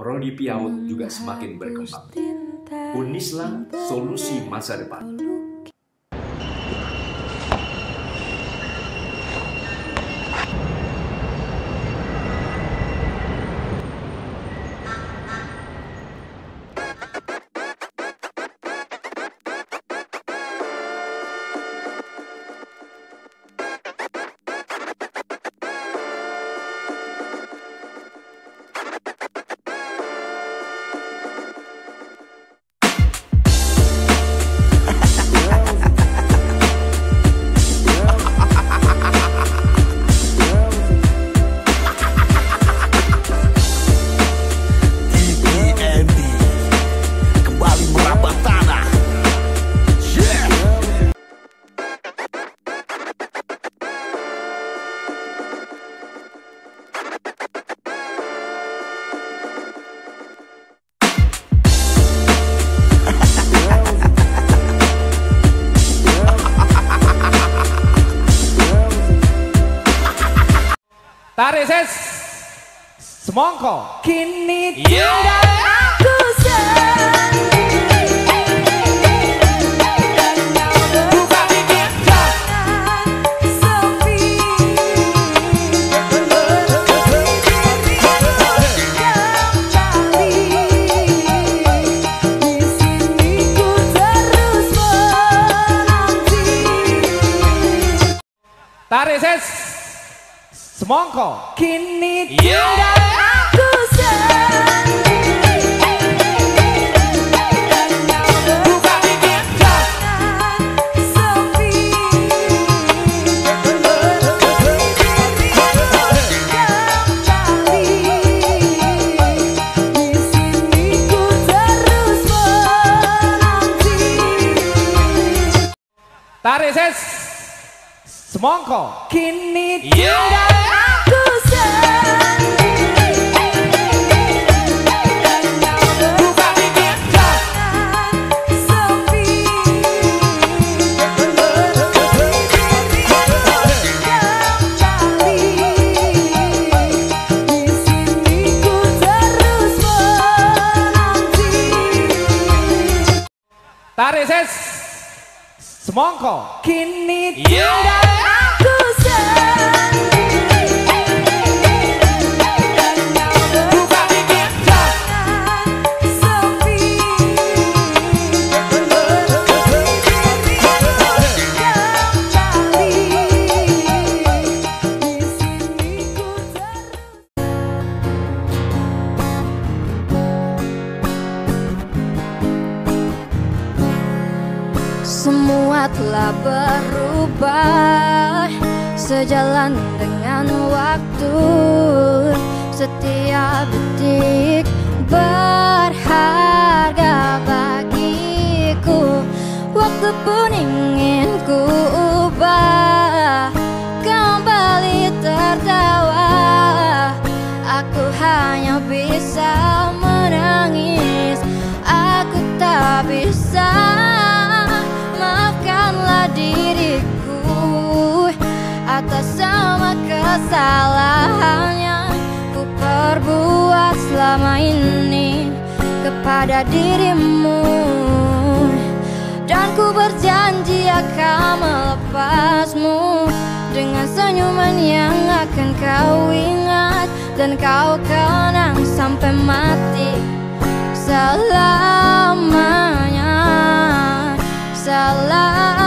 prodi PIAUD juga semakin berkembang. Unislah solusi masa depan. Semongko Kini Yeah. tinggal Semongko Kini Yeah. tinggal aku sendiri Dan kau Buka bibir dah. sepi Kembali Di sini ku terus menanti Tarik ses Semongko Kini Yeah. tinggal Tarik ses Semongko Kini Yeah. tinggal Berubah Sejalan dengan waktu. Setiap detik berharga bagiku. Waktu pun ingin ku ubah selama ini kepada dirimu. Dan ku berjanji akan melepasmu Dengan senyuman yang akan kau ingat Dan kau kenang sampai mati Selamanya Selamanya.